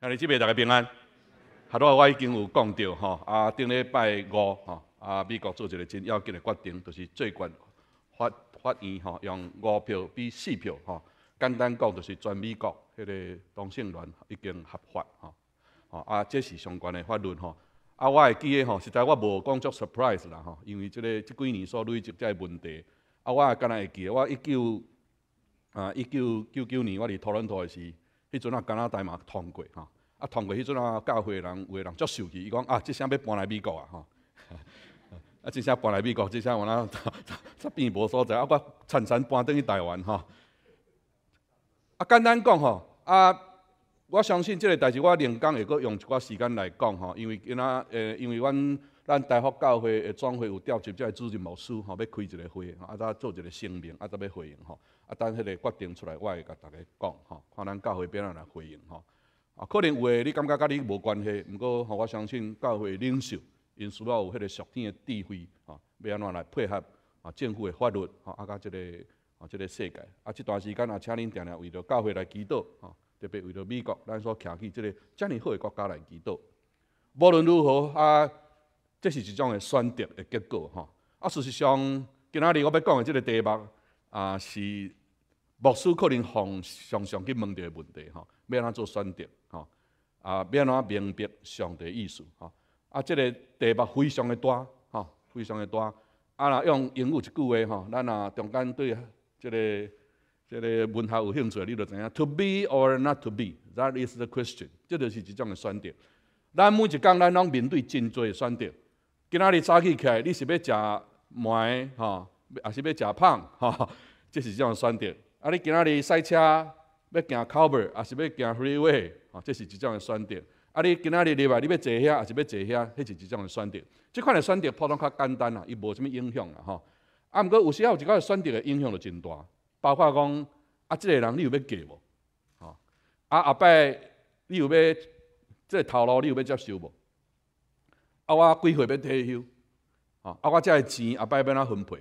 兄弟姊妹大家平安。好多我已经有讲到吼，啊，顶礼拜五吼，啊，美国做一个真要紧的决定，就是最高法法院吼，用五票比四票吼，简单讲就是全美国迄个同性恋已经合法吼，吼啊，这是相关的法律吼。啊，我会记得吼，实在我无讲足 surprise 啦吼，因为即个即几年所累积这问题，啊，我也敢若会记得，我一九啊一九九九年我伫托伦多的时，迄阵啊加拿大嘛通过吼，啊通过迄阵啊教会人有个人足受气，伊讲啊，即声要搬来美国啊吼，啊即声搬来美国，即声我那 煞变无所在，啊我惨惨搬转去台湾吼，啊简单讲吼。啊。我相信即个代志，我连讲会阁用一寡时间来讲吼，因为今仔诶，因为阮咱台福教会诶总会有调集即个主任牧师吼，要开一个会，啊，再做一个声明，啊，再要回应吼，啊，等迄个决定出来，我会甲大家讲吼，看咱教会变安来回应吼。啊，可能有诶，你感觉甲你无关系，毋过吼，我相信教会领袖因需要有迄个属天诶智慧吼，要安怎来配合啊政府诶法律吼，啊，甲即个啊即个世界，啊，即段时间啊，请恁定定为着教会来祈祷吼。特别为着美国，咱所徛起即个遮尔好诶国家来祈祷。无论如何啊，这是一种诶选择诶结果吼。啊，事实上，今仔日我要讲诶即个题目啊，是牧师可能常常常去问着诶问题吼，要安怎做选择吼？啊，要安怎明白上帝意思吼？啊，即个题目非常诶大吼，非常诶大。啊，若用英语一句话吼，咱若中间对即个。这个文学有兴趣，你就知影。To be or not to be, that is the question。这就是一种的选择。咱每一工咱拢面对真多选择。今仔日早起起来，你是要食糜吼，还是要食胖吼？这是一种选择。啊，你今仔日赛车要行 cover，还是要行 freeway？吼，这是一种的选择。啊，你今仔日入来，你要坐遐，啊是要坐遐？迄是一种的选择。即款的选择普通较简单啦，伊无啥物影响啦吼。啊，毋过有时啊有一个选择的影响就真大。包括讲啊，即个人你有要嫁无？吼啊，后摆你有要即个头路你有要接受无？啊，我几岁要退休？吼啊，我即个钱后摆要哪分配？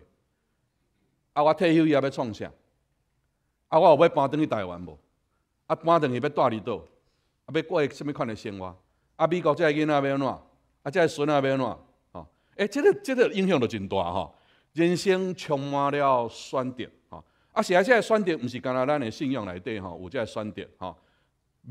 啊，我退休以后要创啥？啊，我有要搬转去台湾无？啊，搬转去要住伫倒？啊，要过什物款的生活？啊，美国即个囡仔要安怎？啊，即个孙仔要安怎？吼，诶，即个即个影响就真大吼。人生充满了选择吼。啊，是啊，即个选择毋是干那咱的信仰内底吼，有即个选择吼，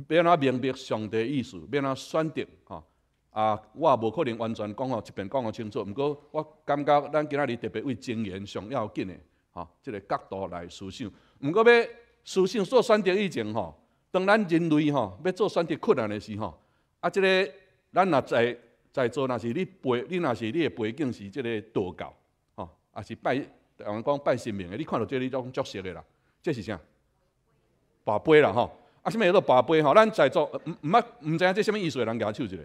要安怎明白上帝意思，要安怎选择吼。啊，我也无可能完全讲吼一遍讲互清楚，毋过我感觉咱今仔日特别为经验上要紧的吼，即个角度来思想。毋过要思想做选择以前吼，当咱人类吼要做选择困难的时候，啊，即个咱若在在做，若是你背，你若是你的背景是即个道教吼，啊是拜。台湾讲拜神明的，你看到这里种足色的啦，这是啥？跋杯啦吼，啊，什么叫做跋杯吼？咱在座毋毋捌毋知影这什么意思的人举手一下。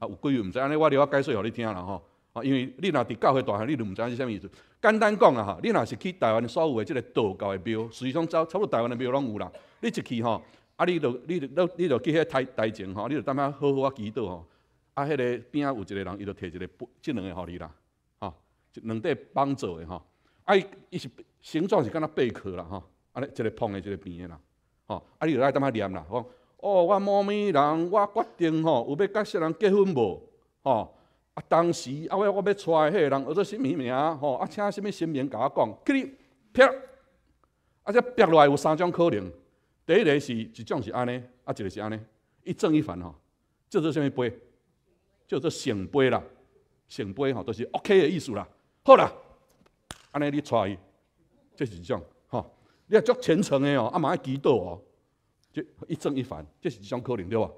啊，有几位毋知，安尼我了我解释互你听啦吼。啊，因为你若伫教会大汉，你就毋知影是啥物意思。简单讲啊哈，你若是去台湾所有的即个道教的庙，实际上差差不多台湾的庙拢有啦。你一去吼，啊，你就你就你就去迄台台前吼，你就踮遐好好啊祈祷吼。啊，迄个边仔有一个人，伊就摕一个即两个互你啦。两块帮做的吼，啊，伊伊是形状是敢若贝壳啦吼，安尼一个碰的，一个边的啦，吼，啊，你就来踮遐念啦，讲，哦，我某咪人，我决定吼，有要甲啥人结婚无？吼，啊，当时啊，我我要娶迄个人，叫做啥物名？吼，啊，请啥物神明甲我讲，去你啪，啊，这啪落来有三种可能，第一个是一种是安尼，啊，一个是安尼，一正一反吼，叫做啥物杯？叫做圣杯啦，圣杯吼，都是 OK 的意思啦。好啦，安尼你带伊，这是一种吼，你要足虔诚的哦，啊嘛爱祈祷哦，这一正一反，这是一种可能对吧？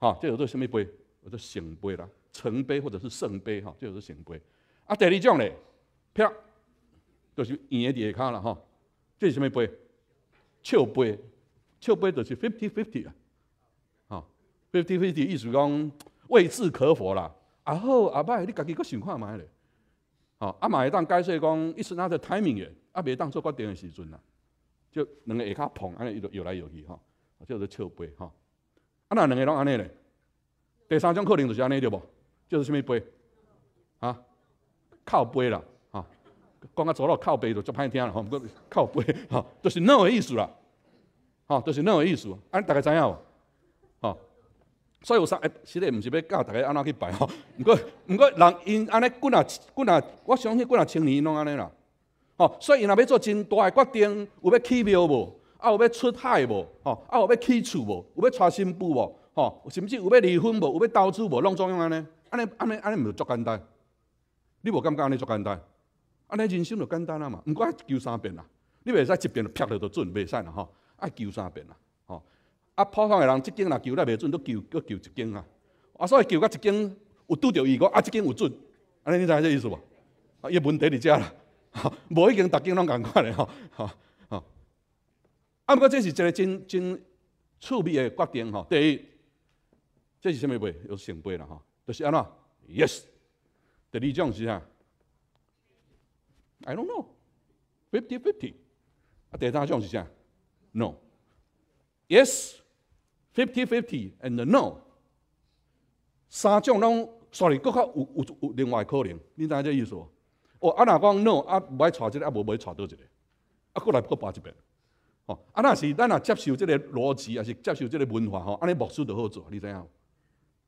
哈，这有做什么杯？有做圣杯啦，圣杯或者是圣杯哈，这有做圣杯。啊，第二种咧，啪，就是圆的下骹啦哈，这是什么杯？笑杯，笑杯就是 fifty fifty 啊，哈，fifty fifty 意思讲未置可否啦。啊好，啊歹，你家己搁想看觅咧。吼，啊嘛会当解释讲，一时那个 timing 嘅，啊袂当做决定的时阵啦，就两个下骹碰，安尼伊就摇来摇去吼，叫做笑杯吼。啊那两个拢安尼咧，第三种可能就是安尼对无？就是什么杯？啊，靠杯啦，哈，讲啊做到靠杯就足歹听啦，吼，毋过靠杯，吼，就是那个意思啦，吼，就是那个意思，安大家知影无？吼，所以有啥？诶，实在毋是要教大家安怎去拜吼。毋过毋过人因安尼几啊几啊，我相信几啊青年拢安尼啦。吼，所以因若要做真大诶决定，有要起庙无？啊，有要出海无？吼，啊，有要起厝无？有要娶新妇无？吼，甚至有要离婚无？有要投资无？拢总用安尼？安尼安尼安尼毋是足简单？你无感觉安尼足简单？安尼人生就简单啊嘛，毋过爱求三遍啦。你袂使一遍就劈了就准，袂使啦吼，爱求三遍啦。吼，啊，普通诶人即间若求了袂准，都求搁求一间啊。啊，所以求到一间有拄着伊个，啊，即间有准，安尼你知影这意思无？啊，伊问题伫遮啦。无已经逐间拢共款咧吼，吼吼。啊，毋过这是一个真真趣味诶决定吼。第一，这是啥物杯？有圣杯啦吼，就是安怎？Yes。第二种是啥？I don't know. Fifty fifty. 啊，第三种是啥？No. Yes. Fifty fifty and no. 三种拢，sorry，搁较有有有另外可能，你知这意思无？哦，啊若讲 no，啊无爱娶即个，啊无无爱娶倒一个，啊过来搁摆一遍。哦，啊若是咱若接受即个逻辑，也是接受即个文化吼，安尼牧师就好做，你知影？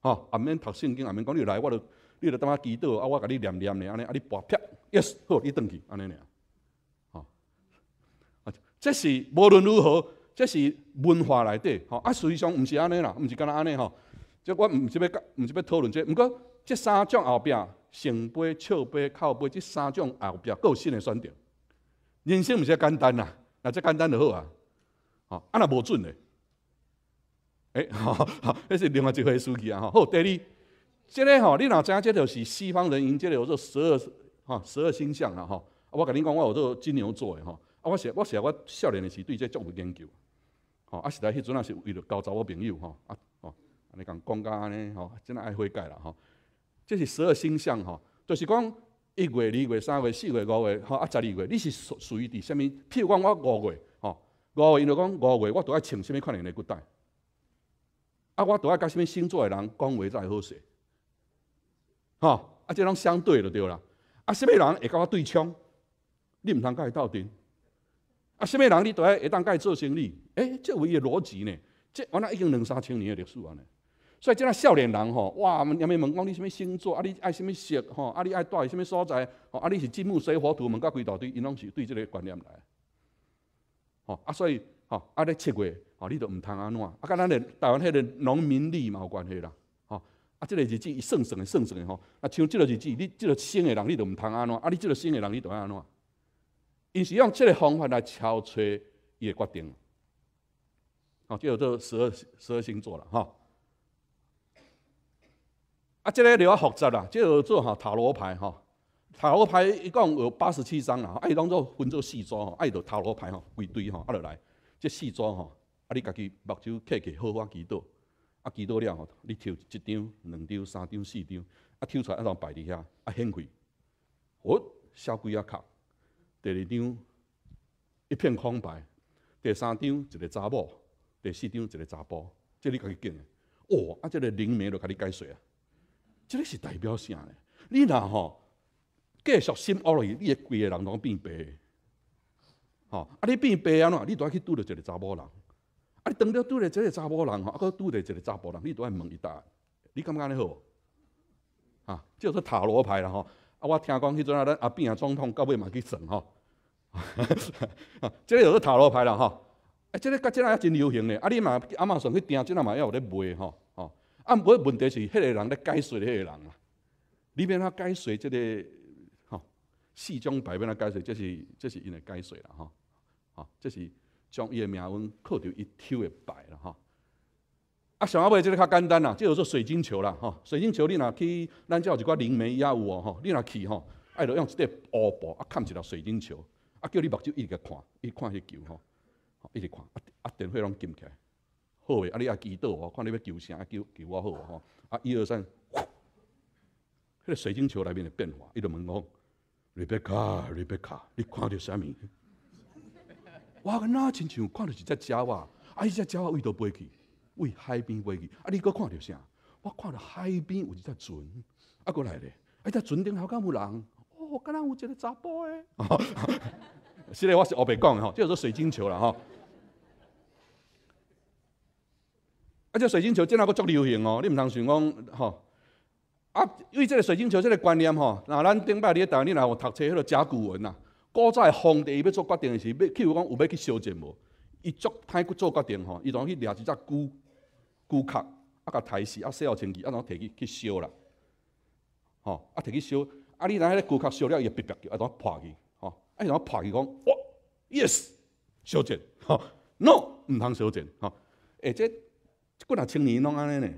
吼，也免读圣经，也免讲你来，我著你著当下祈祷，啊我甲你念念咧，安尼啊你跋撇，yes，好，你转去，安尼尔。这是无论如何，这是文化内底吼。啊，实际上毋是安尼啦，毋是干那安尼吼。即我毋是要甲，毋是要讨论这。毋过，即三种后壁，圣杯、笑杯、靠杯，即三种后壁，各有新的选择。人生毋是简单啦，那这简单就好啊。吼，啊，若无准嘞。诶，吼，吼，那是另外一回事体啊。吼，好，第二，即个吼，你若知影，这就是西方人因即个有做十二，吼，十二星象啊。吼，啊，我甲你讲，我有做金牛座诶，吼。啊！我是我是我少年的时对这足有研究，吼！啊，是来迄阵也是为了交查某朋友，吼！啊，吼！安尼讲讲甲安尼，吼！真爱悔改啦，吼！这是十二星象，吼！就是讲一月、二月、三月、四月、五月，吼！啊，十二月，你是属属于伫啥物？譬如讲我五月，吼！五月因为讲五月，我都爱穿啥物款的骨带，啊，我都爱甲啥物星座的人讲话才会好势，吼！啊，这拢相对就对啦。啊，啥物人会甲我对冲？你毋通甲伊斗阵。啊，什么人你都爱会当甲伊做生意？诶，这有伊个逻辑呢。这原来已经两三千年的历史啊呢。所以即个少年人吼，哇，人们问讲你什么星座？啊，你爱什么色？吼，啊，你爱住什么所在？吼，啊，你是金木水火土问甲几大堆，因拢是对即个观念来。吼，啊，所以吼，啊，咧七月，吼，你都毋通安怎？啊，甲咱咧台湾迄个农民历嘛有关系啦。吼，啊，即个日子伊算算的算算的吼，啊，像即个日子，你即个生的人你都毋通安怎？啊，你即个生的人你都安怎？因是用这个方法来敲吹伊的决定，哦，就有这十二十二星座了哈。啊，这个就较复杂啦，这个做哈塔罗牌哈，塔罗牌一共有八十七张啦，啊，伊当做分做四组吼，啊，伊就塔罗牌吼归堆吼，啊，落来这四组吼，啊，你家己目睭刻起好好祈祷，啊，祈祷了吼，你抽一张、两张、三张、四张，啊，抽出来一张摆伫遐，啊，献开，哦，小几啊卡。第二张一片空白，第三张一个查某，第四张一个查甫，这你家己拣的。哦，啊，这个灵媒就甲你解说啊，这个是代表啥呢？你若吼继续心恶落去，你规个人拢变白。吼，啊，你变白安怎？你都爱去拄着一个查某人。啊，你当着拄着这个查某人吼，啊，搁拄着一个查甫人，你都爱问伊答。你感觉安尼好？啊，这是塔罗牌啦吼。啊，我听讲迄阵啊，咱阿扁啊总统到尾嘛去算吼，即个就是塔罗牌啦吼。啊，即个甲即个也真流行咧。啊，你嘛阿妈上去订，即个嘛要有咧卖吼吼。啊，毋过问题是迄个人咧解说迄个人啊，你免他解说即个吼四种牌免他解说，这是这是因的解说啦吼。吼，这是将伊的命运靠着伊抽的牌啦吼。啊，上尾即个较简单啦，即个做水晶球啦，吼，水晶球你若去，咱遮有一寡灵媒也有哦，吼，你若去吼，爱着用一块乌布啊，盖一条水晶球，啊，叫你目睭一直看，一看迄球吼，一直看，啊啊，电话拢金起来，好诶，啊，你啊祈祷哦，看你要求啥，啊求求我好吼，啊，一二三，迄个水晶球内面的变化，伊就问我，Rebecca，Rebecca，你看到啥物？我个哪亲像看到一只鸟啊，啊，伊只鸟啊，位倒飞去。为海边飞去，啊！你搁看到啥？我看到海边有一只船，啊，过来咧，啊，只船顶头敢有人？哦，敢若有一个查甫诶！是咧，我是后白讲诶吼，叫做水晶球啦吼。啊，这水晶球真啊，佫足流行哦！你毋通想讲吼。啊，因为即个水晶球即个观念吼，那咱顶摆你台湾你若有读册迄个甲骨文呐，古早皇帝伊要做决定的时，要譬如讲有要去烧钱无，伊足歹去做决定吼，伊总去掠一只龟龟壳，啊，甲抬死，啊，洗好清气，啊，然后摕去去烧啦，吼，啊，摕去烧，啊，你若迄个龟壳烧了，伊会别别叫，啊，然后破去，吼，啊，然后破去讲，哇，yes，烧钱，吼，no，毋通烧钱，吼，诶，这几若青年拢安尼呢？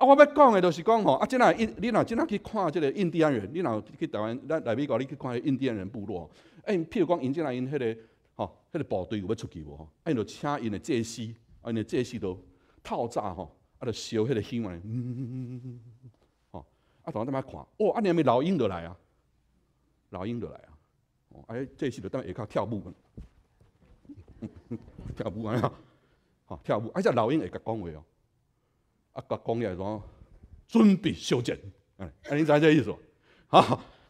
啊，我要讲的就是讲吼，啊，即若印，你若即若去看即个印第安人，你若去台湾，咱内美国，你去看印第安人部落，哎，譬如讲，因即若因迄个吼，迄个部队有要出去无吼，啊，因就请因的祭司，啊，因的祭司都透早吼，啊，就烧迄个香啊，嗯，吼，啊，同我踮遐看，哦，啊，你咪老鹰就来啊，老鹰就来啊，哦，哎，祭司就踮下骹跳舞，跳舞啊，吼，跳舞，啊，只老鹰会甲讲话哦。啊，甲讲起来讲，准备修剪，哎，啊，你知这意思？好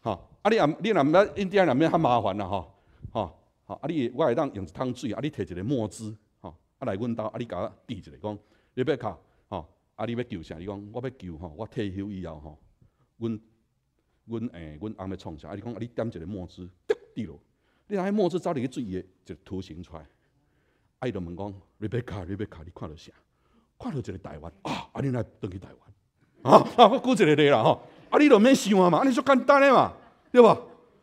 好，啊，你若你若毋要印第安人免较麻烦啦，吼，吼，吼，啊，你我会当用一桶水，啊，你摕一个墨汁，吼，啊，来阮兜，啊，你甲我滴一个，讲，你要卡，吼，啊，你要救啥？你讲，我要救吼，我退休以后吼，阮，阮诶，阮翁要创啥？啊，你讲，啊，你点一个墨汁，滴滴落，你若迄墨汁走入去水诶，就图形出来，啊，伊就问讲，你要卡，你要卡，你看到啥？看到一个台湾啊，啊，你来登去台湾啊，啊，我估一个你啦吼，啊，你都免想啊嘛，啊，你足简单的嘛，对吧？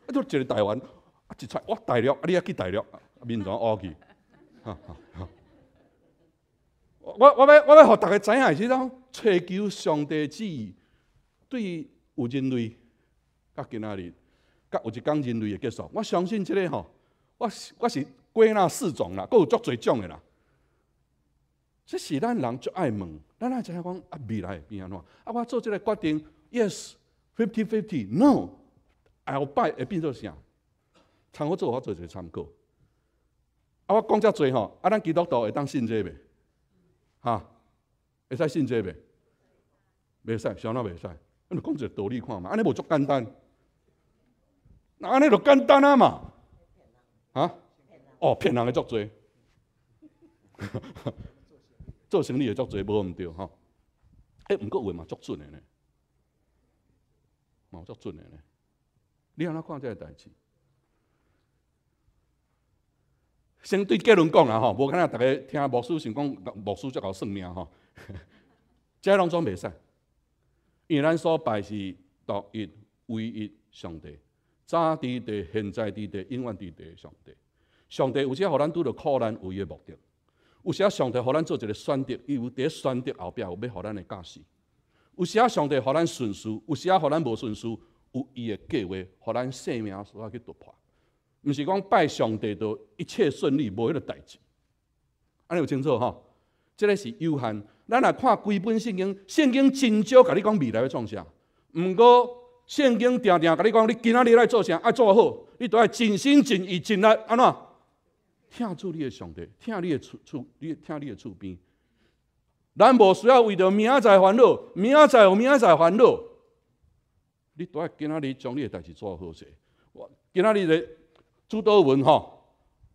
啊，就一个台湾，啊，一出我大陆，啊，你也去大陆，民众学去，哈哈。我我要我要互大家知影，即种追求上帝旨意，对有人类，甲今仔日，甲有一讲人类的结束。我相信即个吼，我是我是归纳四种啦，佫有足侪种的啦。这是咱人最爱问，咱爱知影讲啊未来会变安怎？啊，我做这个决定，yes，fifty fifty，no，后摆会变做啥？参考做我做一个参考。啊，我讲遮多吼，啊，咱基督徒会当信这未？哈，会使信这未？袂使，想哪袂使？你讲一个道理看嘛，安尼无足简单。那安尼就简单啊嘛？啊？哦，骗人的足多。做生意也足侪无毋对吼，哎，毋过话嘛足准的呢，嘛足准的呢。你安怎看这个代志？先对结论讲啦吼，无可能逐个听牧师想讲牧师才搞算命吼，即个拢总袂使。因为咱所拜是独一唯一上帝，早伫地、现在伫地、永远伫地上帝。上帝有时互咱拄着苦难，有伊的目的。有时啊，上帝互咱做一个选择，伊有伫咧选择后壁有要互咱的驾驶。有时啊，上帝互咱顺遂，有时啊，互咱无顺遂，有伊的计划，互咱性命所要去突破。毋是讲拜上帝都一切顺利，无迄个代志。安尼有清楚吼？即个是有限。咱来看规本圣经，圣经真少甲你讲未来要创啥。毋过圣经定定甲你讲，你今仔日来做啥，爱做好，你都爱尽心尽意尽力，安怎？听主你的上帝，听你的厝厝，你听你的厝边。咱无需要为着明仔载烦恼，明仔载有明仔载烦恼。你都爱今仔日将你的代志做好势。我今仔日的主导文吼，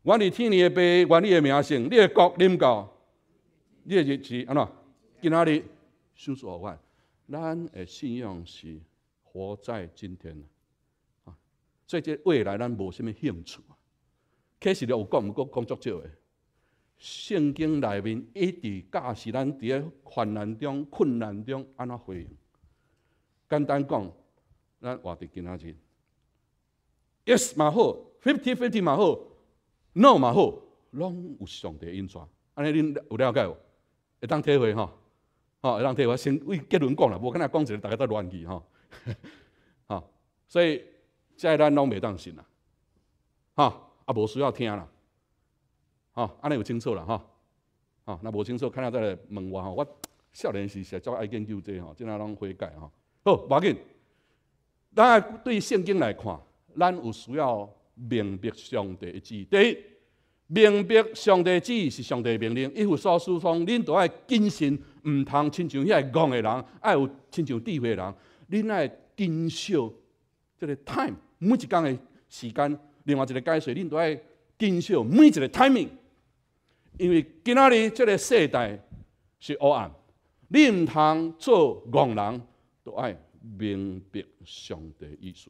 愿你天你的爸，愿你的名声，你的国临到，你的日子安怎？今仔日想说话，咱的信仰是活在今天啊，所以这未来咱无什么兴趣。确实有讲，毋过讲足少诶。圣经内面一直教示咱伫咧患难中、困难中安怎回应。简单讲，咱活伫今仔日，yes 嘛好，fifty fifty 嘛好，no 嘛好，拢有上帝因抓。安尼恁有了解无？会当体会吼，吼会当体会。先为结论讲啦，无敢若讲一个大家都乱去吼，吼，所以即咱拢袂当信啦，吼。啊，无需要听啦，吼，安尼有清楚啦，吼，吼，那无清楚，看下再来问我吼。我少年时实足爱研究这吼，即下拢悔改吼。好，无要紧。咱对圣经来看，咱有需要明白上帝的旨意。第一，明白上帝旨意是上帝命令。伊有所书上，恁都爱谨慎，毋通亲像遐戆的人，爱有亲像智慧的人。恁爱珍惜即个 time，每一工的时间。另外一个解说，恁都爱珍惜每一个 timing，因为今仔日这个世代是黑暗。你毋通做戆人，都爱明白上帝意思。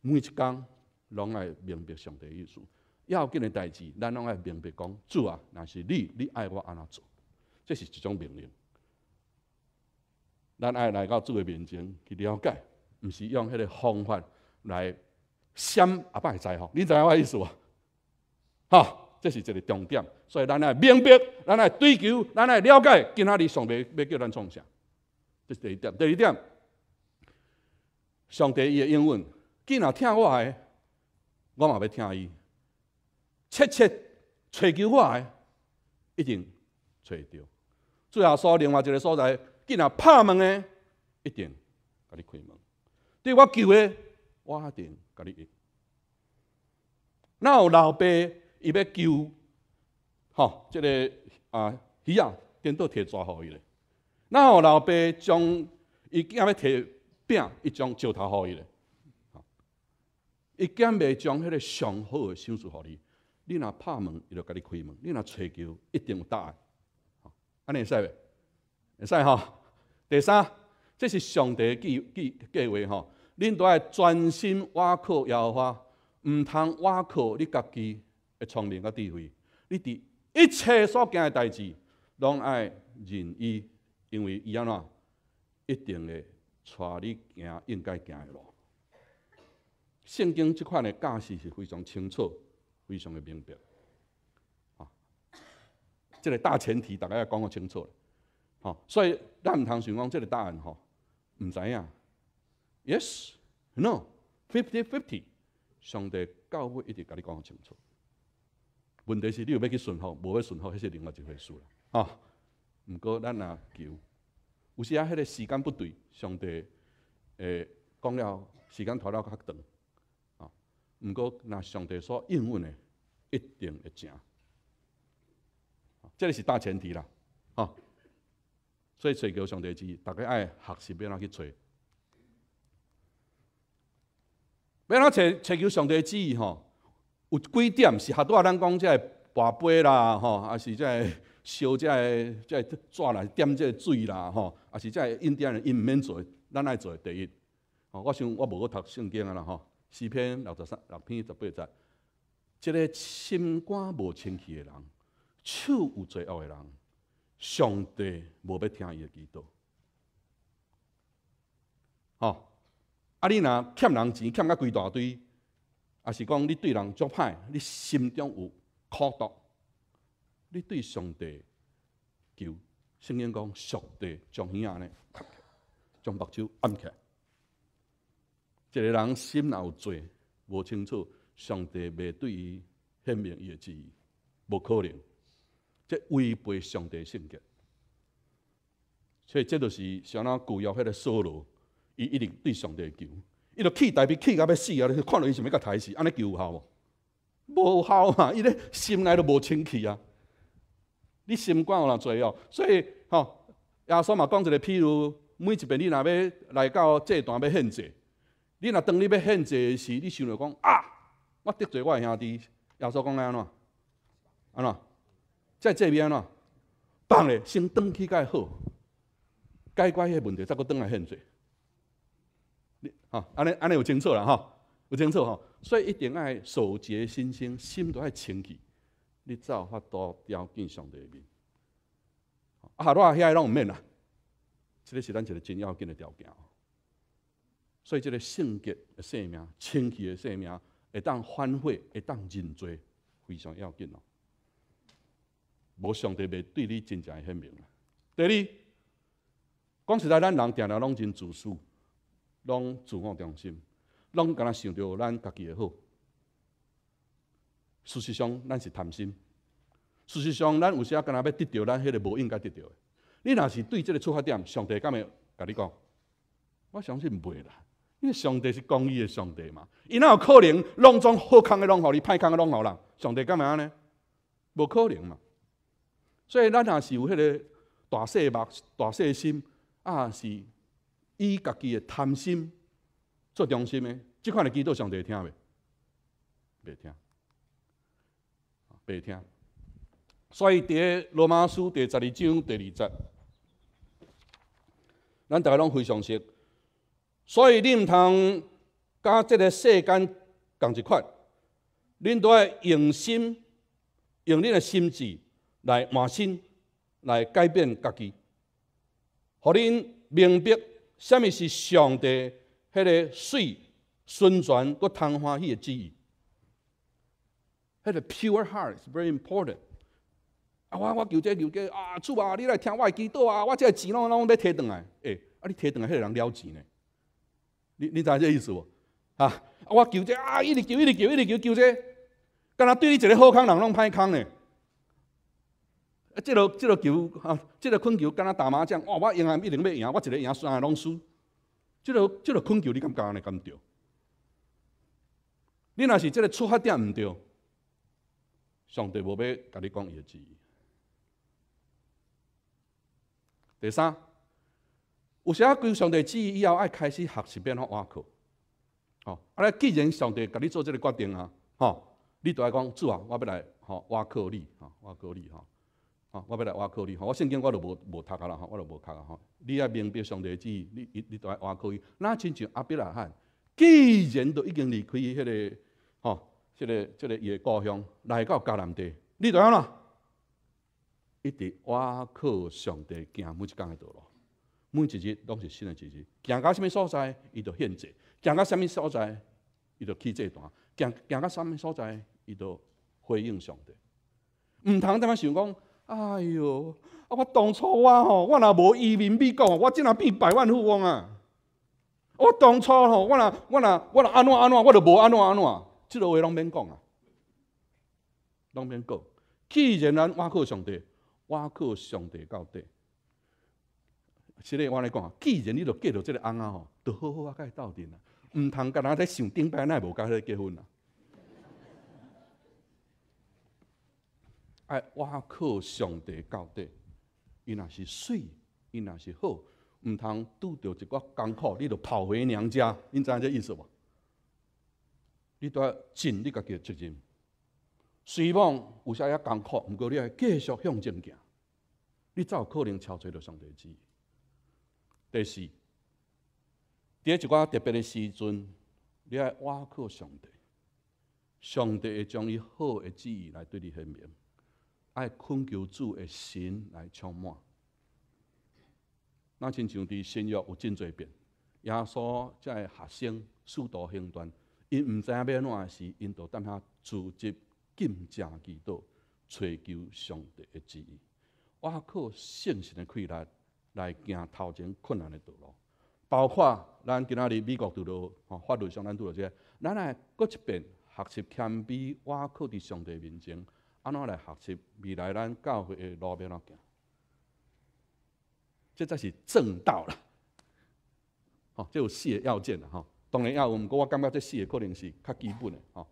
每一工拢爱明白上帝意思。要紧的代志，咱拢爱明白讲，主啊，若是你，你爱我安怎做？这是一种命令。咱爱来到主的面前去了解，毋是用迄个方法来闪阿爸会知吼。你知影我意思无？哈，这是一个重点。所以咱来明白，咱来追求，咱来了解，今仔日上帝要叫咱创啥？这是第一点。第二点，上帝伊的英文，既然听我的，我嘛要听伊。切切找求我的，一定找得到。最后说另外一个所在，既然拍门的，一定甲你开门。对我求的，我一定甲你应。那有老爸伊要救，吼，即个啊鱼啊，颠倒摕抓互伊咧。那有老爸将伊囝要摕饼，伊将石头互伊咧。伊囝未将迄个上好的想事互你。你若拍门，伊就甲你开门；你若追求，一定有答案。安尼会使袂？会使吼。第三，这是上帝计计计划吼。恁都爱专心挖靠耶和华，毋通挖苦你家己的聪明甲智慧。你伫一切所行的代志，拢爱认伊，因为伊安怎一定会带你行应该行的路。圣经即款的教示是非常清楚。非常的明白，啊，这个大前提大家要讲个清楚了，好，所以咱毋通想讲这个答案吼，毋知影，yes，no，fifty-fifty，上帝教会一直甲你讲个清楚。问题是你有要去顺服，无要顺服，迄是另外一回事啦，啊，毋过咱若求，有时啊，迄个时间不对，上帝诶讲了，时间拖了较长。毋过，那上帝所应允的，一定会成。这个是大前提啦，吼。所以追求上帝之意，大家爱学习要怎去找。要哪找找求上帝旨意吼？有几点是好多啊？咱讲即个跋杯啦，吼，还是即个烧即个即个纸来，点即个水啦，吼，还是即个印第安人因毋免做，咱爱做第一。吼，我想我无去读圣经啊啦，吼。四篇六十三六篇十八节，一个心肝无清气的人，手有罪恶的人，上帝无要听伊的祈祷。吼，啊！你若欠人钱欠甲规大堆，啊是讲你对人作歹，你心中有苦毒，你对上帝求，圣经讲上帝将耳安尼合起，将目睭按起。一个人心若有罪，无清楚，上帝未对伊显明伊的旨意，无可能，这违背上帝性格。所以这就是像那旧约迄个扫罗，伊一定对上帝求，伊就气，代表气到要死啊！你看到伊想要甲杀死，安尼求有效无？无效嘛！伊咧心内都无清气啊！你心肝有人罪哦，所以吼，耶稣嘛讲一个譬如，每一遍你若要来到这段要献祭。你若当你要献祭时，你想着讲啊，我得罪我的兄弟，耶稣讲安怎？安怎？在这边安怎？当咧，先登去才好，解决迄个问题，再搁登来献祭。你吼，安尼安尼有清楚啦吼，有清楚吼，所以一定爱守节心心，心都爱清气，你才有法度调见上帝面。啊，多啊，遐拢毋免啦，这个是咱一个真要紧的条件。所以，这个圣洁的生命、清气的生命，会当反悔，会当认罪，非常要紧哦。无上帝未对你真正显明啦。第二，讲实在，咱人定定拢真自私，拢自我中心，拢敢若想着咱家己的好。事实上，咱是贪心。事实上，咱有时啊，敢若要得到咱迄个无应该得到的。你若是对这个出发点，上帝敢会甲你讲？我相信袂啦。因为上帝是公义的上帝嘛，伊哪有可能拢总好康的拢互你，歹康的拢互人？上帝干嘛呢？无可能嘛。所以咱若是有迄个大细目、大细心，啊，是以家己的贪心做中心的，即款的基督上帝听袂？袂听，袂听。所以伫罗马书第十二章第二节，咱大家拢非常熟。所以你毋通甲即个世间共一款，恁都要用心，用恁的心智来换心，来改变家己，互恁明白什么是上帝迄个水顺转搁通欢喜的旨意。迄个 pure heart is very important。啊，我我求这求这啊，主啊，你来听我的祈祷啊，我这个钱拢拢要摕转来。诶，啊，你摕转来，迄个人了钱呢？你你知这意思无？啊，我求这啊，一直求，一直求，一直求，求这，敢若对你一个好康人拢歹康呢？啊，即落即落球啊，即落困球敢若打麻将，哇，我赢啊一定要赢，我一个赢三个拢输。即落即落困球，你感觉安尼敢对？你若是即个出发点毋对，上帝无要甲你讲伊的旨意。第三，有时啊，归上帝旨意以后，爱开始学习变法挖苦。吼，啊咧，既然上帝甲你做这个决定啊，吼，你都爱讲主啊，我要来吼挖苦你，吼挖苦你，吼，吼，我要来挖苦你，吼，我圣经我都无无读啊啦，吼，我都无读啊，吼，你爱明白上帝旨意，你你你都爱挖苦伊。那亲像阿伯拉罕，既然都已经离开迄个，吼，即个即个伊的故乡，来到迦南地，你都安怎？一直挖靠上帝行每一工的道路，每一日拢是新的一日。行到什么所在，伊就献祭；行到什么所在，伊就起这段；行行到什么所在，伊就回应上帝。毋通当想讲，哎哟，啊！我当初我吼，我若无移民美国，我真若变百万富翁啊！我当初吼，我若我若我若安怎安怎，我就无安怎安怎，即落话拢免讲啊，拢免讲。既然咱挖靠上帝。我靠上帝到底，是咧我来讲啊，既然你都嫁到这个翁仔吼，就好好啊甲伊斗阵啊，毋通甲人在想顶摆，咱也无甲迄个结婚啊。爱，我靠上帝到底，伊若是水，伊若是好，毋通拄着一寡艰苦，你就跑回娘家，你知影这意思无？你都要尽你家己的责任。希望有啥遐艰苦，毋过你要继续向前行，你才有可能超出着上帝旨意。第四，伫一寡特别的时阵，你要挖靠上帝，上帝会将伊好的旨意来对你显明，爱困求主的心来充满。那亲像伫新约有真侪遍，耶稣才会学生速度行断，因毋知影要安怎时，因就等下组织。敬正祈祷，追求上帝的旨意。我靠信心的气力来行头前困难的道路，包括咱今仔日美国拄到吼法律上咱拄到这，咱来搁一遍学习谦卑，我靠伫上帝面前，安怎来学习未来咱教会的路要怎行？这才是正道啦！吼，这有四个要件啦！吼，当然要有，毋过我感觉这四个可能是较基本的吼。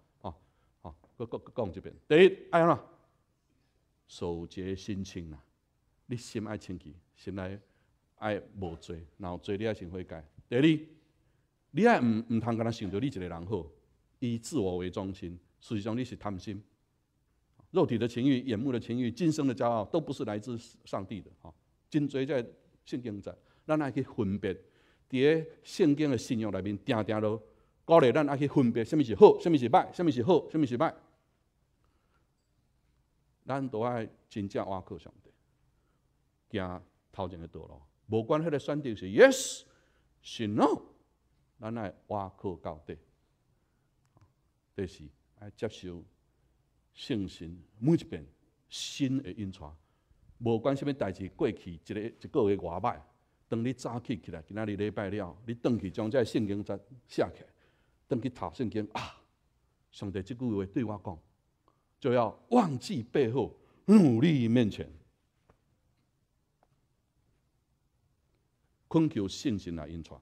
搁搁搁讲一遍，第一爱安怎？守节心清啦，你心爱清气，心内爱无罪，然后罪你爱先悔改。第二，你爱毋毋通干那想着你一个人好，以自我为中心，实际上你是贪心。肉体的情欲、眼目的情欲、今生的骄傲，都不是来自上帝的。哈，真侪在圣经在，咱爱去分别，伫个圣经的信仰内面，定定都鼓励咱爱去分别，什么是好，什么是歹，什么是好，什么是歹。咱都爱真正挖靠上帝，行头前的道路。无管迄个选择是 yes 是 no，咱爱挖靠到底。第四，爱接受圣神每一遍新的印传。无管什么代志过去一个一个月外歹，当你早起起来，今仔日礼拜了，你转去将这圣经再写起，来，转去读圣经啊，上帝即句话对我讲。就要忘记背后，努力面前，困求信心来印传。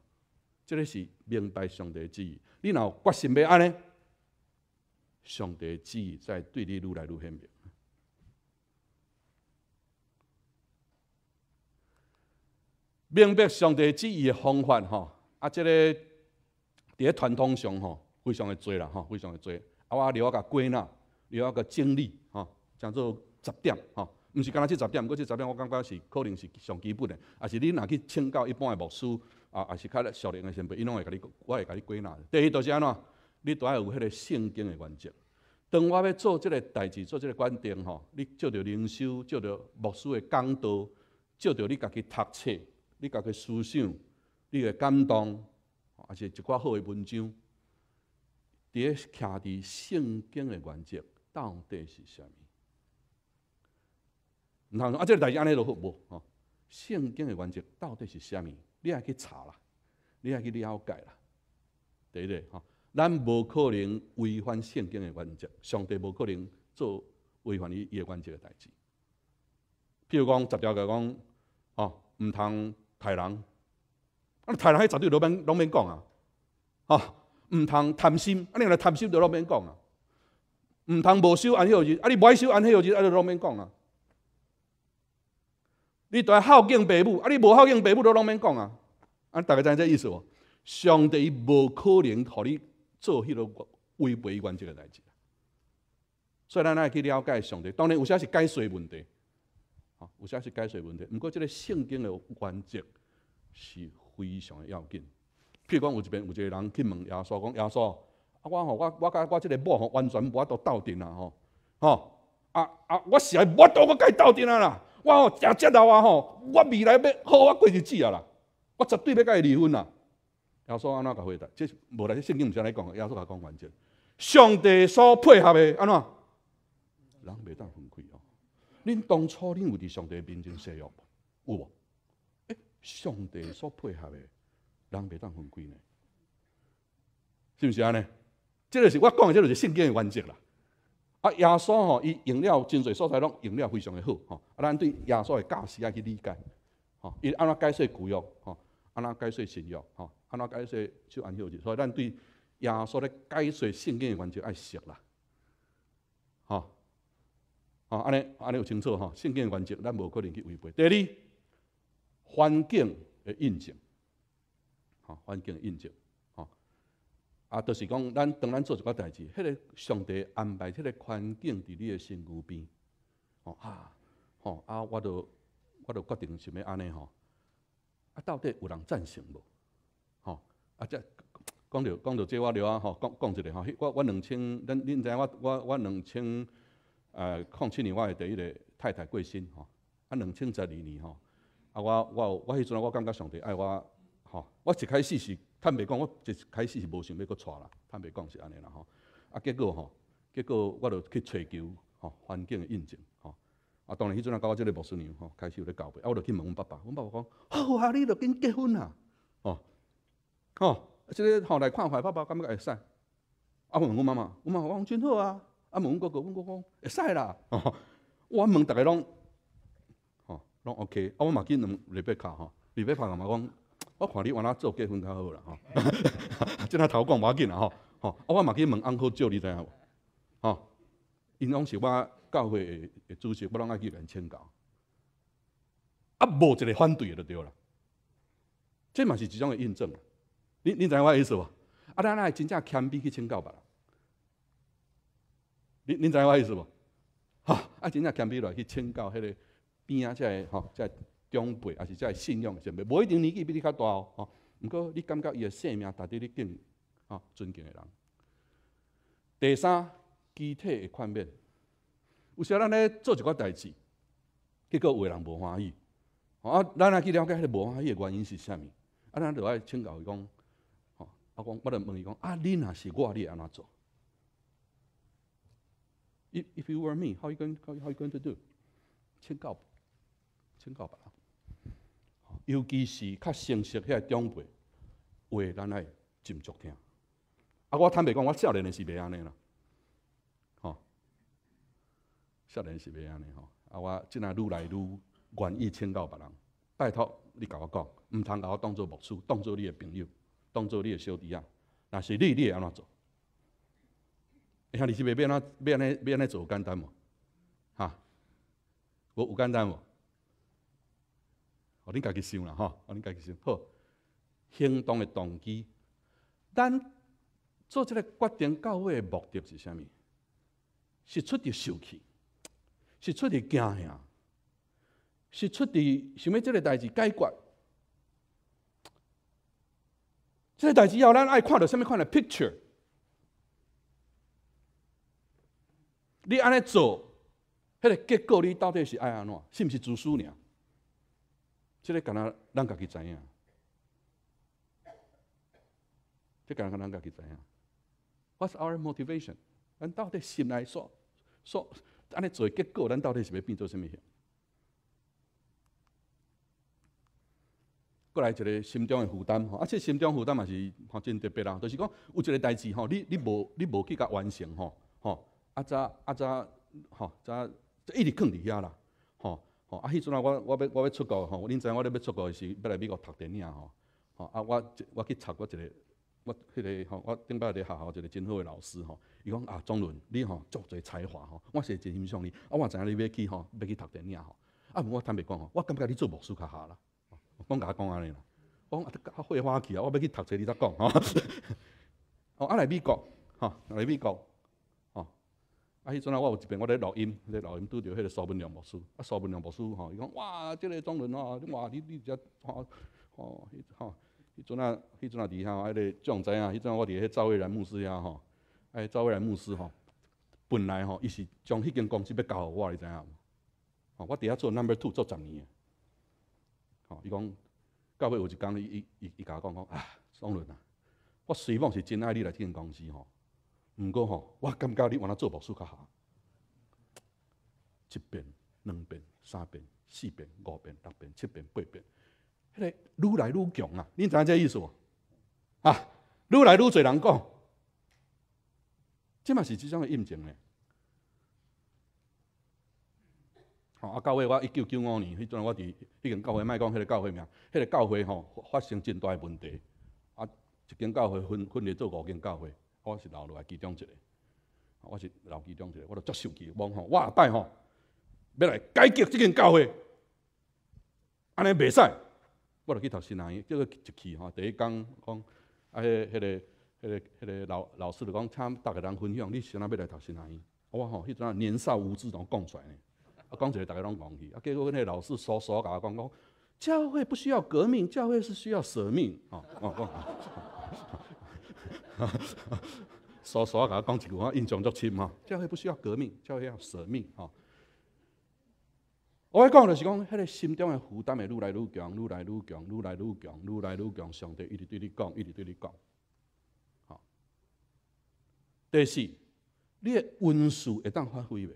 这个是明白上帝旨意。你若决心要安尼，上帝旨意在对你愈来愈显明。明白上帝旨意的方法，吼啊，这个伫咧传统上吼，非常的多啦，吼，非常的多。啊，我了我甲归纳。有一个经历，哈，叫做十点吼，毋是干那即十点，毋过七十点我感觉是可能是上基本的，啊是你若去请教一般的牧师啊，也是较熟练的先辈，伊拢会甲你，我会甲你归纳。第一就是安怎，你都要有迄个圣经的原则。当我要做即个代志，做即个决定吼，你照着灵修，照着牧师的讲道，照着你家己读册，你家己思想，你的感动，也是一寡好的文章，伫咧徛伫圣经的原则到底是啥物？毋通说啊，即个代志安尼就好无？吼，圣经的原则到底是啥物？你爱去查啦，你爱去了解啦，第一个吼。咱无可能违反圣经的原则，上帝无可能做违反伊伊的原则的代志。譬如讲十条个讲，吼，毋通杀人，啊，杀人迄绝对拢免拢免讲啊，吼，毋通贪心，啊，你若贪心就拢免讲啊，毋通无守安息日，啊，你无爱守安息日，啊，就拢免讲啊。你都要孝敬父母，啊，你无孝敬父母都拢免讲啊，啊，大家知影这意思无？上帝无可能互你。做迄个违背原则个代志，所以咱爱去了解上帝。当然有些是解说问题，吼，有些是解说问题。毋过即个圣经的原则是非常的要紧。譬如讲有一边有一个人去问耶稣讲：耶稣，啊我吼我我甲我即个某吼完全无法度斗阵啊吼，吼啊啊我是无法度我甲伊斗阵啊啦，我吼诚接受啊吼，我未来要好我过日子啊啦，我绝对要甲伊离婚啦。耶稣安怎甲回答？即无来即圣经毋是安尼讲，耶稣甲讲原则。上帝所配合的安怎？人袂当分开哦。恁当初恁有伫上帝面前誓约无？有无？诶，上帝所配合的人袂当分开呢？是毋是安尼？即个是我讲的，即个是圣经的原则啦。啊，耶稣吼，伊用了真侪素材，拢用了非常的好吼。啊，咱对耶稣的教示爱去理解，吼，伊安怎解释旧约，吼，安怎解释新约，吼。安怎解释就安息日，所以咱对耶稣咧解释圣经的原则爱熟啦，吼，吼安尼安尼有清楚吼，圣经的原则咱无可能去违背。第二，环境的印证，吼环境的印证，吼啊，就是讲咱当咱做一个代志，迄个上帝安排迄个环境伫你的身躯边，吼啊，吼啊，我都我都决定想要安尼吼，啊，到底有人赞成无？啊，这讲着讲着，这我了啊吼，讲讲一个吼，迄我我两千，恁恁知影我我我两千，呃，零七年我的第一个太太过身吼，啊，两千十二年吼，啊，我我我迄阵我感觉上帝爱我吼，我一开始是坦白讲，我一开始是无想要搁娶啦，坦白讲是安尼啦吼，啊，结果吼，结果我就去揣求吼环境的印证吼，啊，当然迄阵啊，甲我即个牧师娘吼，开始有咧交配，啊，我就去问阮爸爸，阮爸爸讲，好啊，你著紧结婚啊，吼。吼，即个后来看怀爸爸感觉会使，啊问阮妈妈，阮妈妈讲真好啊，啊问阮哥哥，阮哥哥讲会使啦，吼，我问逐个拢，吼，拢 OK，啊我嘛紧两礼拜卡吼，礼拜卡嘛讲，我看你往哪做结婚较好啦，吼，即下头讲无要紧啦，吼，吼，啊我嘛去问翁好少，你知影无？吼，因拢是我教会的主席，我拢爱去人请教，啊无一个反对的就对啦，这嘛是一种的印证。你你知影我意思无？啊，咱爱真正谦卑去请教别人。你你知影我意思无？哈，啊，真正谦卑落去请教迄个边啊，即个吼，即个长辈，还是即个信仰先辈，无一定年纪比你较大哦。吼，毋过你感觉伊的性命值得你敬吼尊敬的人。第三，具体的款面，有时咱咧做一寡代志，结果有个人无欢喜，啊，咱来去了解迄个无欢喜的原因是啥物？啊，咱就爱请教伊讲。我讲，我就问伊讲，啊，你若是我，你会安怎做？If if you were me, how you going how you going to do？请教，请教别人。尤其是较成熟遐长辈，话咱爱斟酌听。啊，我坦白讲，我少年的是袂安尼啦，吼，少年是袂安尼吼。啊，我即下愈来愈愿意请教别人。拜托你甲我讲，毋通甲我当做牧师，当做你的朋友。当做你的小弟啊，若是你，你会安怎做？兄弟姊妹，要安怎要安尼要安尼做有简单无？哈，无有简单无？哦，恁家己想啦，吼，哦，恁家己想。好，行动的动机，咱做这个决定，教会的目的是啥物？是出于受气，是出伫惊吓，是出伫想要即个代志解决。即个代志要咱爱看到什物款的 picture？你安尼做，迄个结果你到底是爱安怎？是毋是自私呢？即个敢若咱家己知影，即敢若咱家己知影。What's our motivation？咱到底心内所所安尼做结果，咱到底是要变做什物过来一个心中的负担吼，啊，且心中负担嘛是吼真特别啦，就是讲有一个代志吼，你你无你无去甲完成吼，吼，啊早啊早吼早一直囥伫遐啦，吼吼，啊迄阵啊我我要我要出国吼，恁知影我咧要出国时要来美国读电影吼，吼啊我我去插过一个，我迄个吼我顶摆伫学校一个真好诶老师吼，伊讲啊钟伦你吼足侪才华吼，我是真欣赏你，啊我知影你要去吼要去读电影吼，啊我坦白讲吼，我感觉你做牧师较好啦。讲甲我讲安尼啦，我讲啊，会花去啊，我要去读册，你才讲吼。哦，啊来美国，吼来美国，吼啊，迄阵啊，我有一遍我咧录音，咧录音拄着迄个苏文良牧师，啊，苏文良牧师吼，伊讲哇，即个庄人哦，你哇，你你只吼吼，吼，迄阵啊，迄阵啊，伫遐迄个壮仔啊，迄阵啊我伫迄赵伟然牧师遐吼，哎，赵伟然牧师吼，本来吼，伊是将迄间公司要交互我，你知影无？吼，我伫遐做 number two 做十年。吼，伊讲，到尾有一工，伊伊伊伊甲我讲讲，啊，双伦啊，我希望是真爱你来这间公司吼，毋过吼，我感觉你往那做牧师较好。一遍、两遍、三遍、四遍、五遍、六遍、七遍、八遍，迄个愈来愈强啊！恁知影这意思无？啊，愈来愈侪人讲，即嘛是即种的印证咧。啊！教会我一九九五年，迄阵我伫迄间教会，莫讲迄个教会名，迄个教会吼发生真大诶问题。啊，一间教会分分裂做五间教会，我是留落来其中一个。我是留其中一个，我著接受气，望吼，我下摆吼要来改革即间教会，安尼袂使，我著去读新南，叫做一去吼。第一讲讲，啊，迄、迄个、迄个、迄个老老师著讲，请逐个人分享，你先哪要来读新南？我吼迄阵啊年少无知，拢讲出来呢？啊，讲一个大家拢忘记，啊，结果那个老师说说甲我讲讲，教会不需要革命，教会是需要舍命，哦哦哦，说说甲我讲一句，我印象足深嘛，教会不需要革命，教会要舍命，吼。我讲就是讲，迄个心中的负担会愈来愈强，愈来愈强，愈来愈强，愈来愈强，上帝一直对你讲，一直对你讲，好。第四，你的温数会当发挥袂？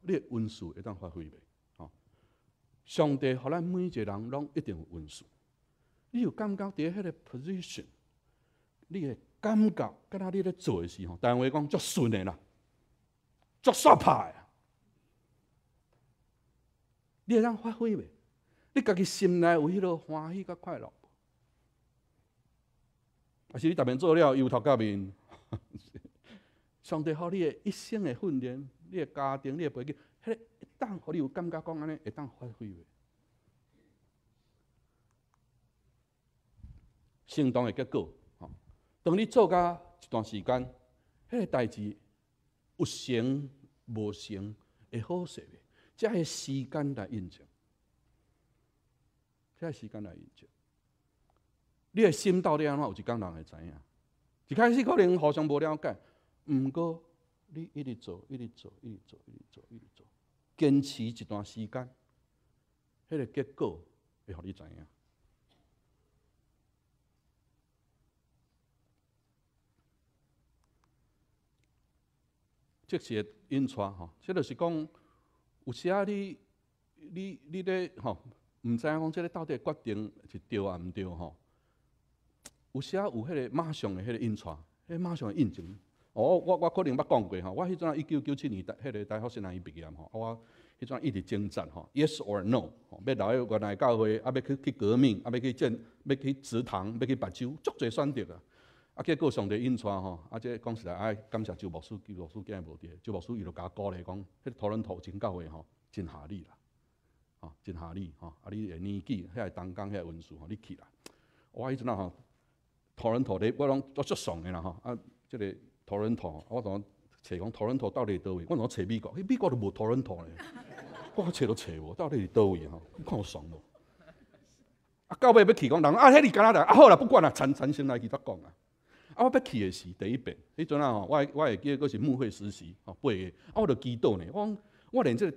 你的温数会当发挥袂？吼，上帝互咱每一个人拢一定有温数。你有感觉伫迄个 position，你会感觉，敢若你咧做诶时吼，单位讲足顺诶啦，足煞拍啊！你会当发挥袂？你家己心内有迄落欢喜甲快乐？还是你逐遍做了由头到面？上帝互你诶一生诶训练。你诶家庭，你诶背景，迄个一旦互你有感觉讲安尼，会当发挥袂？行动的结果，吼，当你做甲一段时间，迄个代志有成无成，会好势袂？即系时间来印证，即系时间来印证。你的心到底安怎？有一工人会知影。一开始可能互相无了解，毋过。你一直做，一直做，一直做，一直做，一直做，坚持一段时间，迄个结果会互你知影。即是印出吼，即就是讲，有时啊，你你你咧吼，毋知影讲即个到底决定是对啊毋对吼。有时啊，有迄个马上的迄个印出，迄马上的印证。哦，我我可能捌讲过吼，我迄阵一九九七年迄个大学生人毕业吼，我迄阵一直征战吼，yes or no，要留喺原来教会，啊要去去革命，啊要去建，要去祠堂，要去白州，足侪选择啊。啊结果上帝印出吼，啊这讲实在爱感谢周牧师，周牧师今日无伫，周牧师伊就甲鼓励讲，迄讨论头真教会吼，真下力啦，吼真下力吼，啊你诶年纪，遐东江遐文书吼，你去啦。我迄阵啊吼，讨论头咧，我拢都足爽诶啦吼，啊即个。讨论头，我同找讲托伦托到底是倒位，我怎找美国？迄美国都无托伦托咧，我找都找无，到底是倒位吼？看有爽无？啊，到尾要去讲人啊，迄你加拿大啊，好啦，不管啦，参参先来去再讲啊。啊，我要去的是第一遍，迄阵啊吼，我我会记得佫是牧会实习吼，八月，啊，我著祈祷呢，我讲我连这个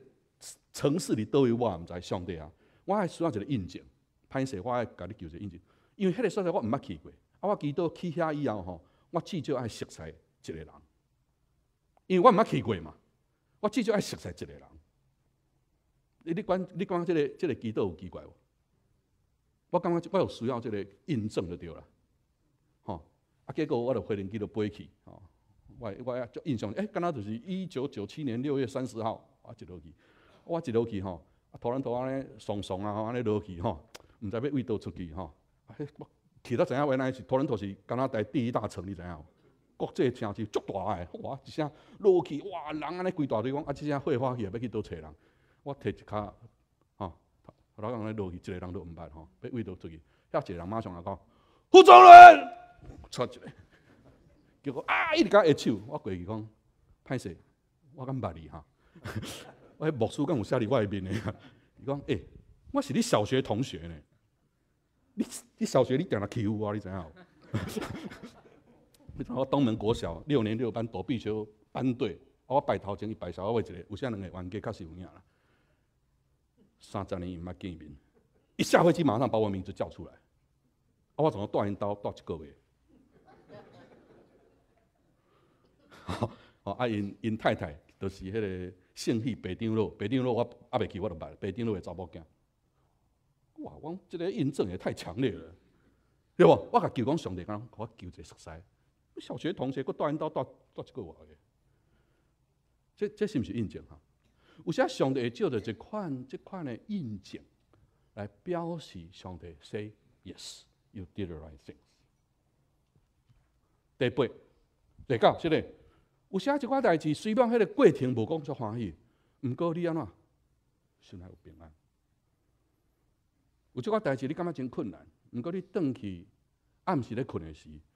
城市里倒位我也毋知，上帝啊，我还需要一个印证，歹势我爱甲你求一个印证，因为迄个所在我毋捌去过，啊，我祈祷去遐以后吼，我至少爱熟悉一个人，因为我毋捌去过嘛，我至少爱熟悉一个人。你你管你讲即个即个祈祷有奇怪无？我感觉我有需要即个印证就对啦，吼。啊，结果我就回灵机都飞去，吼。我我就印象，诶，敢若就是一九九七年六月三十号，我一落去，我一落去吼，啊，突然头安尼爽爽啊，安尼落去吼，毋知要为倒出去吼。去到知影原来是突然头是加拿大第一大城，你知影？无国际城市足大诶，哇！一声落去，哇！人安尼规大堆讲，啊，即声火花去，要去倒找人。我摕一骹，吼，老人咧落去，一个人都毋捌吼，要喂倒出去。遐一个人马上来讲，副总人，出一个，结果啊，一直甲下手，我过去讲，歹势，我敢捌你哈。我迄牧师敢有写伫我诶面诶，伊讲，诶，我是你小学同学呢。你你小学你定来欺负我，你知影？我东门国小六年六班躲避球班队，我拜头前去拜小我位一个，有啥两个冤家确实有影啦。三十年毋捌见面，一下飞机马上把我名字叫出来，啊，我怎么断因刀断一个月？哦，啊，因因太太就是迄个姓许白长老，白长老我还袂记我都捌，白长老的查某囝。哇，我这个印证也太强烈了，对不？我甲求讲上帝讲，我求一个熟悉，小学同学，佫带因刀断断一个月的，这这是毋是印证哈？有些上帝会借着这款这款的印证来表示上帝 say yes you did the right things。第八、第九，是嘞。有些一寡代志，虽然迄个过程无讲足欢喜，毋过你安怎心内有平安。有即寡代志你感觉真困难，毋过你转去暗时咧困的时，唉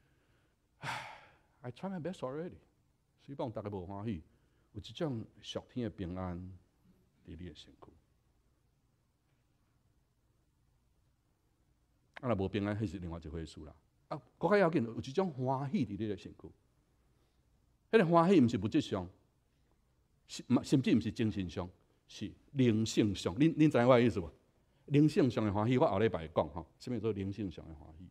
，I try my best already。虽然逐个无欢喜。有一种属天的平安伫你的身躯，啊，若无平安，迄是另外一回事啦。啊，更较要紧，有一种欢喜伫你的身躯。迄个欢喜毋是物质上，甚甚至毋是精神上，是灵性上。恁恁知影我意思无？灵性上的欢喜，我后礼拜讲吼，甚物叫做灵性上的欢喜？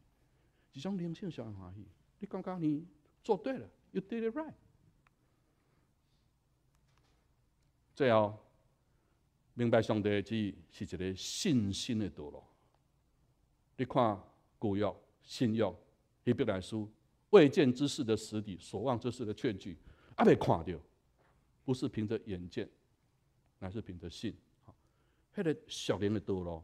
一种灵性上的欢喜，你刚刚你做对了，You did it right。最后，明白上帝的旨意是一个信心的道路。你看古约、新约、希伯来书，未见之事的实体，所望之事的劝据，阿未看到，不是凭着眼见，乃是凭着信。迄个属灵的道路，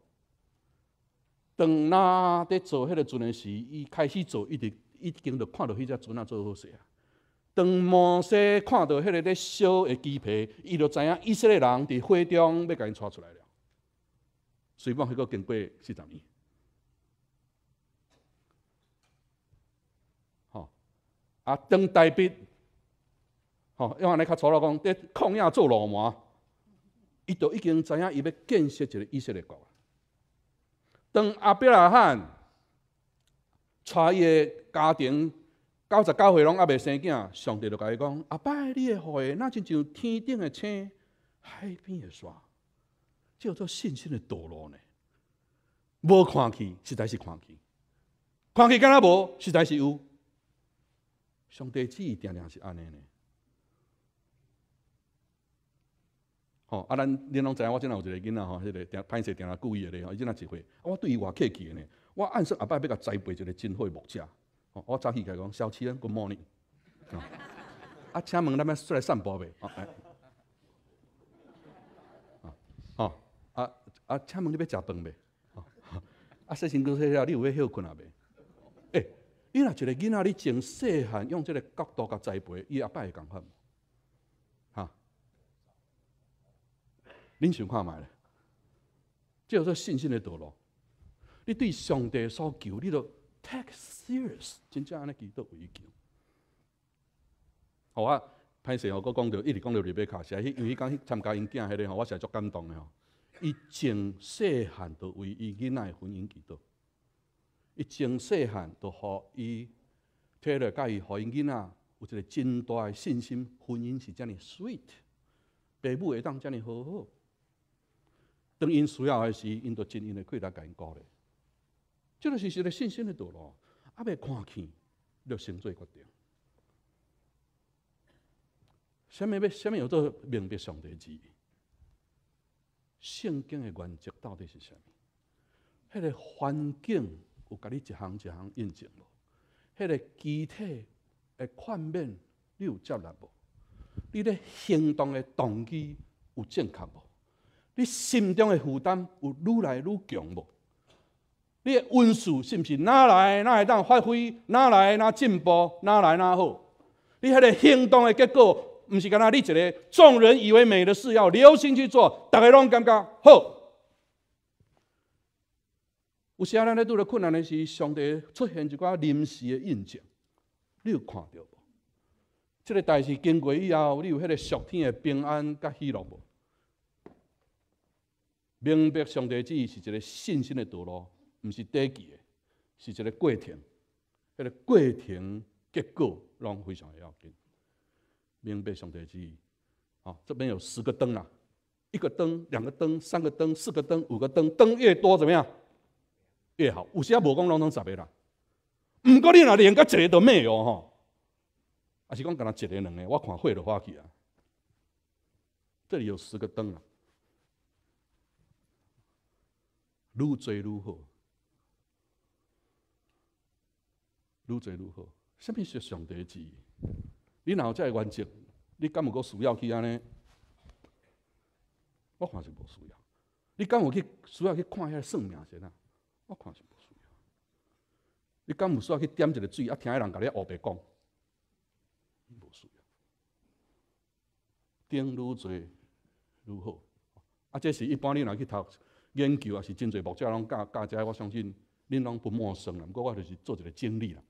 当那在做迄个船的时，伊开始做，一直已经就看到迄只船啊做好势啊。当摩西看到迄个咧烧的鸡皮，伊就知影以色列人伫火中要甲因带出来了。随便迄个经过四十年，吼啊，当代笔，吼用安尼较粗鲁讲，伫旷野做罗马，伊就已经知影伊要建设一个以色列国啊。当阿伯拉罕带伊的家庭。九十九岁拢还未生囝，上帝就甲伊讲：阿爸，你的血那亲像天顶的星，海边的沙，叫做信心的道路呢。无看去，实在是看去；看去敢若无，实在是有。上帝旨意定定是安尼呢。吼，啊，咱恁拢知影，我真有一个囡仔吼，迄个定歹势定来故意的咧，吼，伊即若一岁，我对伊偌客气的呢。我暗说阿爸要甲栽培一个真好的木者。我早起来讲，小七啊，Good morning。啊，请问咱要出来散步未？啊，啊，啊啊，请问你要食饭未？啊，洗身躯洗了，你有要休困啊未？诶，你若一个囡仔，你从细汉用这个角度甲栽培，伊阿爸会共法无？哈？恁想看觅咧？叫做信心的道路。你对上帝所求，你都。Take serious，真正安尼祈祷为求。好啊，歹势吼，佫讲着一直讲着瑞贝卡，是啊，因为迄讲去参加因囝迄个吼，我是足感动的吼。伊从细汉就为伊囡仔婚姻祈祷，伊从细汉就互伊摕来甲伊，互因囡仔有一个真大的信心，婚姻是遮尔 sweet，爸母会当遮尔好好。当因需要的时，因就尽因的气力甲因鼓励。即个是一个信心的道路，还未看见，就先做决定。什么要？什么叫做明白上帝旨意？圣经的原则到底是啥物？迄个环境有甲你一项一项印证无？迄个具体的款面你有接纳无？你咧行动的动机有正确无？你心中的负担有愈来愈强无？你的运数是毋是哪来哪会当发挥？哪来哪进步？哪来哪好？你迄个行动的结果？毋是干那你一个众人以为美的事，要留心去做，大家拢感觉好。有时啊，咱咧拄着困难的时，上帝出现一寡临时的印象，你有看到无？这个代志经过以后，你有迄个属天的平安甲喜乐无？明白上帝旨意是一个信心的道路，毋是短期的，是一个过程。迄个过程结果拢非常要紧。明白上帝旨意，好，这边有十个灯啊，一个灯、两个灯、三个灯、四个灯、五个灯，灯越多怎么样？越好。有时啊，无讲拢拢十个啦，毋过你若连个一个都没有吼，还是讲干那一个两个，我看会就花去啊。这里有十个灯啊，愈做愈好，愈做愈好。什物是上帝旨意？你若有这个原则，你敢有够需要去安尼？我看是无需要。你敢有去需要去看遐算命先啊？我看是无需要。你敢有需要去点一个水，啊听迄人甲你黑白讲？无需要。顶愈做愈好。啊，这是一般你若去读研究，也是真侪目者拢教教遮，我相信恁拢不陌生啦。毋过我就是做一个经历啦。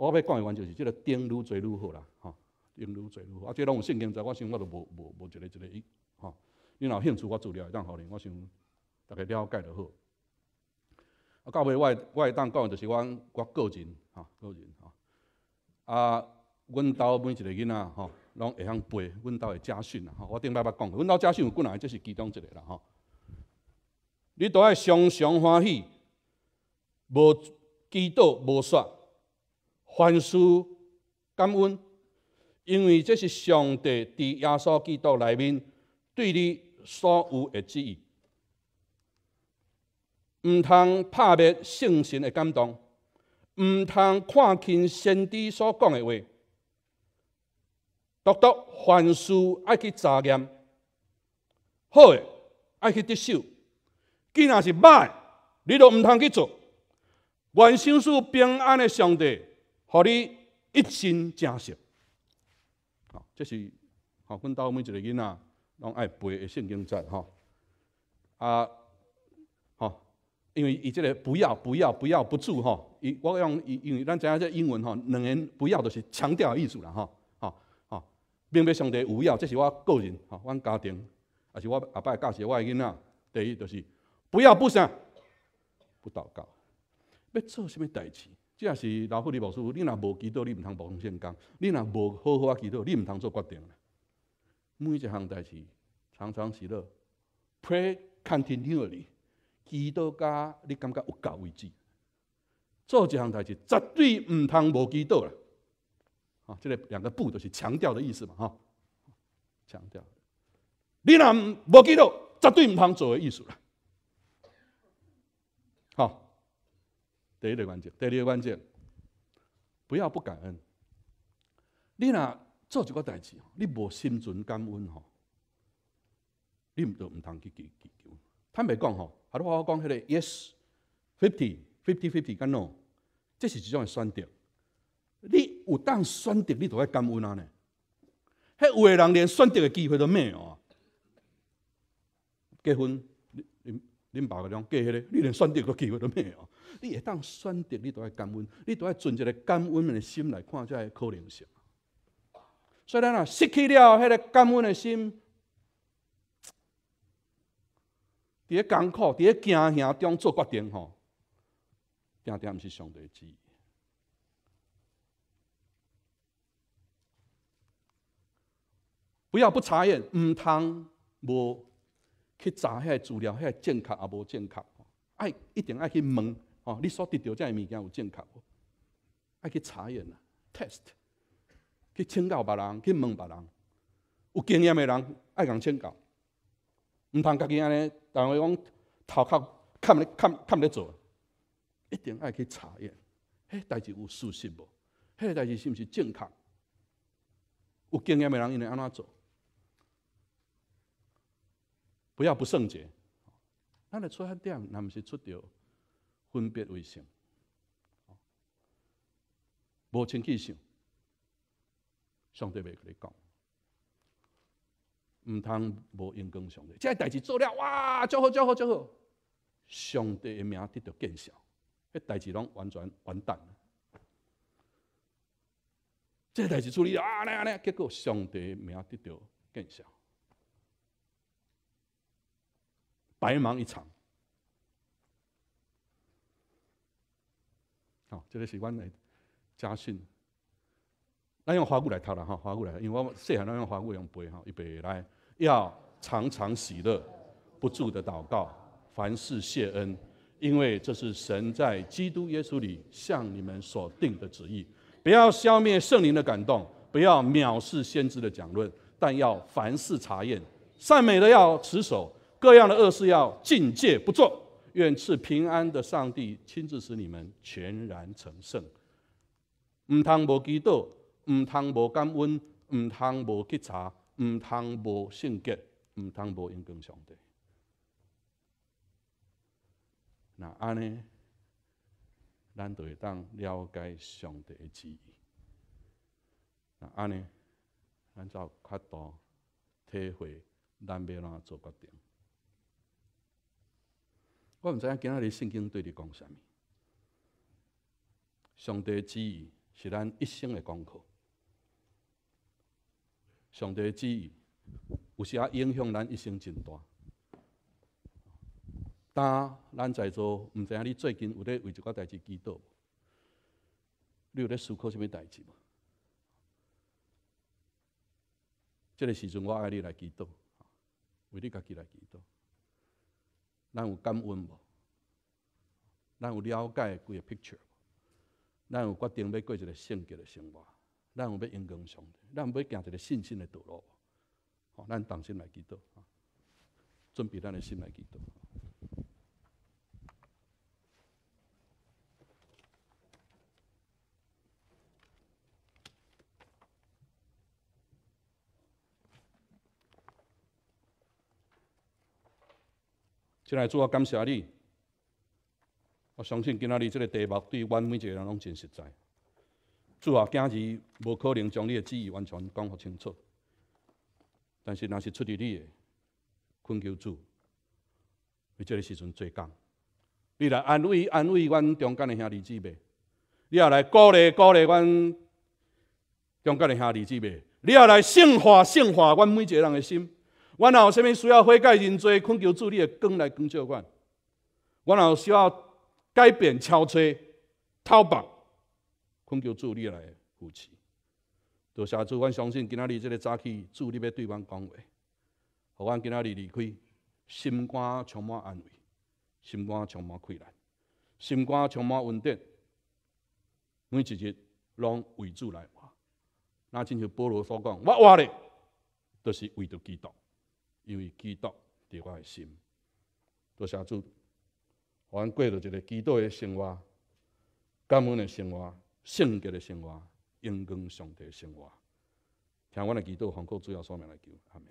我要讲的完就是即个顶愈做愈好啦，吼，顶愈做愈好。啊，即拢有圣经在，我想我都无无无一个一个伊，吼。你若有兴趣，我资料会当互你，我想大概了解就好。啊，到尾我我会当讲的就是我我个人，吼，个人，吼。啊，阮兜每一个囡仔，吼，拢会晓背阮兜的家训啦，吼。我顶摆捌讲，阮兜家训有几若个，这是其中一个啦，吼。你都爱常常欢喜，无祈祷无煞。凡事感恩，因为这是上帝伫耶稣基督内面对你所有的旨意。毋通拍灭圣神的感动，毋通看轻先知所讲的话。独独凡事爱去查验，好诶，爱去接受。既然是歹，你都毋通去做。愿心事平安的上帝。互你一心正实，好，这是好，阮兜每一个囡仔拢爱背的圣经节吼，啊，吼，因为伊即个不要不要不要不住吼，伊我用伊因为咱知影这英文吼，两言不要就是强调的意思啦吼，吼吼，明白上帝无要，这是我个人吼，阮家庭，也是我阿爸教示我的囡仔，第一就是不要不想不祷告，要做什么代志？即也是老夫你牧师，你若无祈祷，你毋通无奉献工；你若无好好啊祈祷，你毋通做决定。每一项代志，常常是咧，pray 看天听耳里祈祷甲你感觉有够为止。做一项代志，绝对毋通无祈祷啦。啊，这个两个不都是强调的意思嘛？哈，强调。你若无祈祷，绝对毋通做的意思啦。好。第一个关键，第二个关键，不要不感恩。你若做一个代志，你无心存感恩吼，你毋都毋通去祈祈求。坦白讲吼，好多话讲迄个 yes fifty fifty fifty 干 no，这是一种选择。你有当选择，你都要感恩啊呢。迄有的人连选择的机会都没有啊。结婚，恁爸个种嫁迄个，你连选择个机会都没有。你会当选择，你都要感恩，你都要存一个感恩的心来看这个可能性。所以咱若失去了迄个感恩的心，伫咧艰苦、伫咧惊吓中做决定吼，定定毋是上帝旨意。不要不查验，毋通无去查迄个资料，迄个正确也无正确。爱一定爱去问，吼，你所得到这物件有正确无？爱去查验啊，test，去请教别人，去问别人。有经验的人爱共请教，毋通家己安尼，但话讲头壳看咧看看咧做，一定爱去查验，迄代志有事实无？迄代志是毋是正确？有经验的人应该安怎做？不要不圣洁，咱的出发点，那毋是出着分别为圣，无清气性，上帝袂甲你讲，毋通无应光上帝。这代志做了，哇，足好足好足好，上帝的名得到见效，迄代志拢完全完蛋。这代志处理啊，那那结果上帝的名得到见效。白忙一场。好，这个是阮的家训。咱用华语来读啦，哈，华语来，因为我细汉咱用华语用背哈，预备来，要常常喜乐，不住的祷告，凡事谢恩，因为这是神在基督耶稣里向你们所定的旨意。不要消灭圣灵的感动，不要藐视先知的讲论，但要凡事查验，善美的要持守。各样的恶事要境戒不做，愿赐平安的上帝亲自使你们全然成圣。唔通无祈祷，唔通无感恩，唔通无稽查，唔通无圣洁，唔通无应跟上帝。那安尼，咱就会当了解上帝的旨意。那安尼，咱就较多体会，咱要怎做决定。我毋知影今仔日圣经对你讲啥物。上帝旨意是咱一生的功课。上帝旨意有时啊影响咱一生真大。当咱在座毋知影你最近有咧为一个代志祈祷无？你有咧思考啥物代志无？这个时阵我爱你来祈祷，为你家己来祈祷。咱有感恩无？咱有了解几个 picture 无？咱有决定要过一个圣洁的生活？咱有要应光上帝？咱要行一个信心的道路？好，咱同心来祈祷，准备咱的心来祈祷。现在主啊，感谢你！我相信今仔日这个题目对阮每一个人拢真实在。主啊，今日无可能将你的旨意完全讲互清楚，但是若是出于你的，恳求主，为这个时阵做工，你来安慰安慰阮中间的兄弟姊妹，你也来鼓励鼓励阮中间的兄弟姊妹，你也来圣化圣化阮每一个人的心。我若有啥物需要悔改认罪，恳求主你的光来光照阮。我若有需要改变、憔悴、讨白，恳求主你来扶持。多谢主，阮相信今仔日这个早起，主你要对阮讲话，互阮今仔日离开，心肝充满安慰，心肝充满快乐，心肝充满稳定。每一日拢为主来活。那亲像保罗所讲，我活咧，都是为着基督。因为基督伫我的心，多谢主，我过着一个基督的生活，感恩的生活，圣洁的生活，荣光上帝的生活。听我的祈祷，奉靠主要说明来求，阿门。